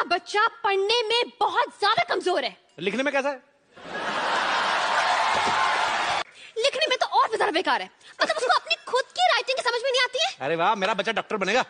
आपका बच्चा पढ़ने में बहुत ज़्यादा कमज़ोर है। लिखने में कैसा है? लिखने में तो और भी ज़्यादा बेकार है। मतलब उसको अपनी खुद की राइटिंग की समझ में नहीं आती है? अरे वाह मेरा बच्चा डॉक्टर बनेगा।